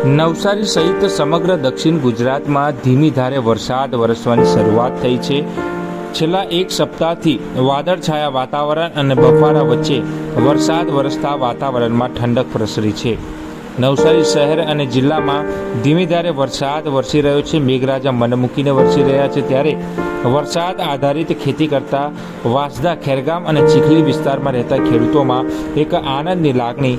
નવસારી સહિત સમગ્ર દક્ષિણ ગુજરાતમાં ધીમી ધારે વરસાદ વરસવાની શરૂઆત થઈ છે. છેલ્લા એક સપ્તાહથી વાદળછાયા વાતાવરણ અને બફારા વચ્ચે વરસાદ વરસતા વાતાવરણમાં ઠંડક પ્રસરી છે. નવસારી શહેર અને જિલ્લામાં ધીમી ધારે વરસાદ વરસી રહ્યો છે. મેઘરાજા મન મૂકીને વરસી રહ્યા છે ત્યારે વરસાદ આધારિત ખેતી કરતા વાંસદા, ખેરગામ અને ચીખલી વિસ્તારમાં રહેતા ખેડૂતોમાં એક આનંદની લાગણી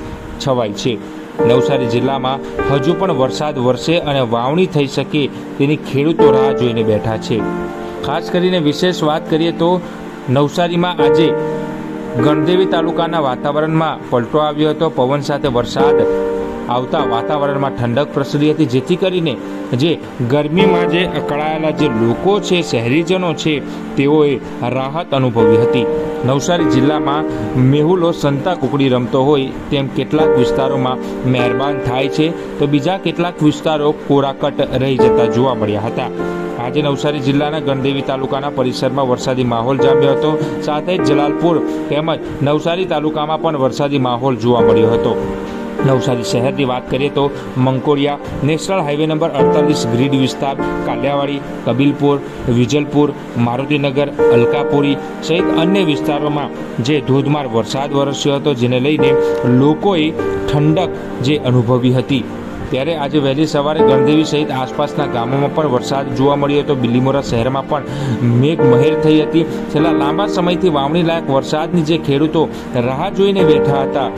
છવાઈ છે. નવસારી જિલ્લામાં હજુ પણ વરસાદ વરસે અને વાવણી થઈ શકે તેની ખેડૂતો રાહ જોઈને બેઠા છે. ખાસ કરીને વિશેષ વાત કરીએ તો નવસારીમાં આજે ગણદેવી તાલુકાના વાતાવરણમાં પલટો આવ્યો હતો. પવન સાથે વરસાદ આવતા વાતાવરણમાં ઠંડક પ્રસરી હતી, જેથી કરીને જે ગરમીમાં જે અકળાયેલા જે લોકો છે, શહેરીજનો છે, તેઓએ રાહત અનુભવી હતી. નવસારી જિલ્લામાં મેહુલો સંતા કુકડી રમતો હોય તેમ કેટલાક વિસ્તારોમાં મહેરબાન થાય છે, તો બીજા કેટલાક વિસ્તારો કોરાકટ રહી જતા જોવા મળ્યા હતા. આજે નવસારી જિલ્લાના ગણદેવી તાલુકાના પરિસરમાં વરસાદી માહોલ જામ્યો હતો. સાથે જ જલાલપુર તેમજ નવસારી તાલુકામાં પણ વરસાદી માહોલ જોવા મળ્યો હતો. નવસારી શહેરની વાત કરીએ તો મંકોડિયા નેશનલ હાઈવે નંબર અડતાલીસ ગ્રીડ વિસ્તાર, કાલિયાવાડી, કબીલપુર, વિજલપુર, મારુતિનગર, અલકાપુરી સહિત અન્ય વિસ્તારોમાં જે ધોધમાર વરસાદ વરસ્યો હતો, જેને લઈને લોકોએ ઠંડક જે અનુભવી હતી. ત્યારે આજે વહેલી સવારે ગણદેવી સહિત આસપાસના ગામોમાં પણ વરસાદ જોવા મળ્યો હતો. બિલીમોરા શહેરમાં પણ મેઘ મહેર થઈ હતી. છેલ્લા લાંબા સમયથી વાવણી લાયક વરસાદની જે ખેડૂતો રાહ જોઈને બેઠા હતા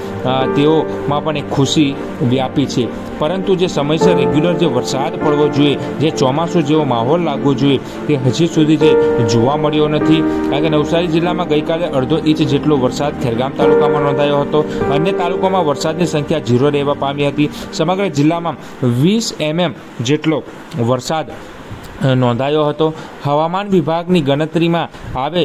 તેઓમાં પણ એક ખુશી વ્યાપી છે. પરંતુ જે સમયસર રેગ્યુલર જે વરસાદ પડવો જોઈએ, જે ચોમાસું જેવો માહોલ લાગવો જોઈએ, તે હજી સુધી જે જોવા મળ્યો નથી. કારણ કે નવસારી જિલ્લામાં ગઈકાલે અડધો ઇંચ જેટલો વરસાદ ખેરગામ તાલુકામાં નોંધાયો હતો. અન્ય તાલુકામાં વરસાદની સંખ્યા ઝીરો રહેવા પામી હતી. સમગ્ર જિલ્લામાં વીસ એમએમ જેટલો વરસાદ નોંધાયો હતો. હવામાન વિભાગની ગણતરીમાં આવે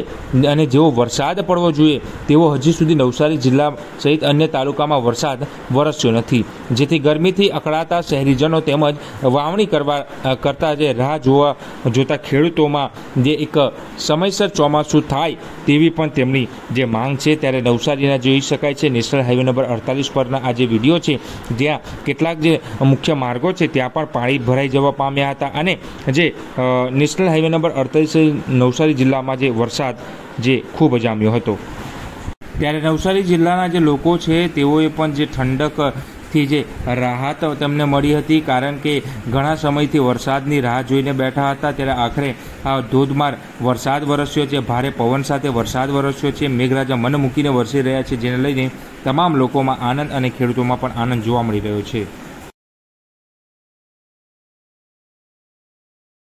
અને જેવો વરસાદ પડવો જોઈએ, તેવો હજી સુધી નવસારી જિલ્લા સહિત અન્ય તાલુકામાં વરસાદ વરસ્યો નથી. જેથી ગરમીથી અકળાતા શહેરીજનો તેમજ વાવણી કરવા કરતા જે રાહ જોવા, જોતા ખેડૂતોમાં જે એક સમયસર ચોમાસું થાય તેવી પણ તેમની જે માંગ છે, ત્યારે નવસારીના જોઈ શકાય છે. નેશનલ હાઈવે નંબર અડતાલીસ પરના આ જે વીડિયો છે, જ્યાં કેટલાક જે મુખ્ય માર્ગો છે, ત્યાં પણ પાણી ભરાઈ જવા પામ્યા હતા અને જે નેશનલ હાઈવે નંબર અડતાલીસ નવસારી જિલ્લામાં જે વરસાદ જે ખૂબ જામ્યો હતો. ત્યારે નવસારી જિલ્લાના જે લોકો છે, તેઓએ પણ જે ઠંડકથી જે રાહત તેમને મળી હતી, કારણ કે ઘણા સમયથી વરસાદની રાહ જોઈને બેઠા હતા. ત્યારે આખરે આ ધોધમાર વરસાદ વરસ્યો છે, ભારે પવન સાથે વરસાદ વરસ્યો છે. મેઘરાજા મન મૂકીને વરસી રહ્યા છે, જેને લઈને તમામ લોકોમાં આનંદ અને ખેડૂતોમાં પણ આનંદ જોવા મળી રહ્યો છે.